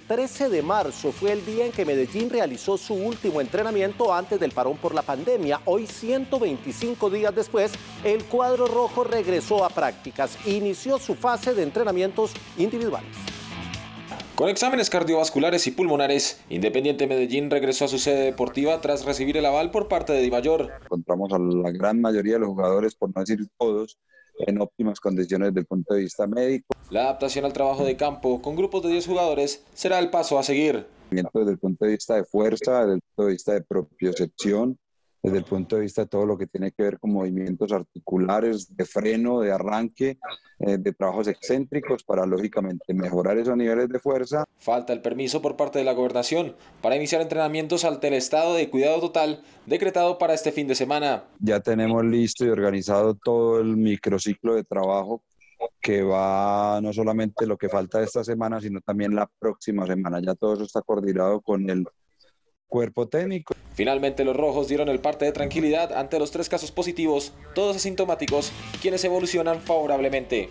13 de marzo fue el día en que Medellín realizó su último entrenamiento antes del parón por la pandemia. Hoy, 125 días después, el cuadro rojo regresó a prácticas e inició su fase de entrenamientos individuales. Con exámenes cardiovasculares y pulmonares, Independiente Medellín regresó a su sede deportiva tras recibir el aval por parte de Divayor. Encontramos a la gran mayoría de los jugadores, por no decir todos, en óptimas condiciones desde el punto de vista médico. La adaptación al trabajo de campo con grupos de 10 jugadores será el paso a seguir. Desde el punto de vista de fuerza, desde el punto de vista de propiocepción, desde el punto de vista de todo lo que tiene que ver con movimientos articulares, de freno, de arranque, eh, de trabajos excéntricos para lógicamente mejorar esos niveles de fuerza. Falta el permiso por parte de la gobernación para iniciar entrenamientos ante el estado de cuidado total decretado para este fin de semana. Ya tenemos listo y organizado todo el microciclo de trabajo que va no solamente lo que falta esta semana, sino también la próxima semana. Ya todo eso está coordinado con el cuerpo técnico. Finalmente los rojos dieron el parte de tranquilidad ante los tres casos positivos, todos asintomáticos, quienes evolucionan favorablemente.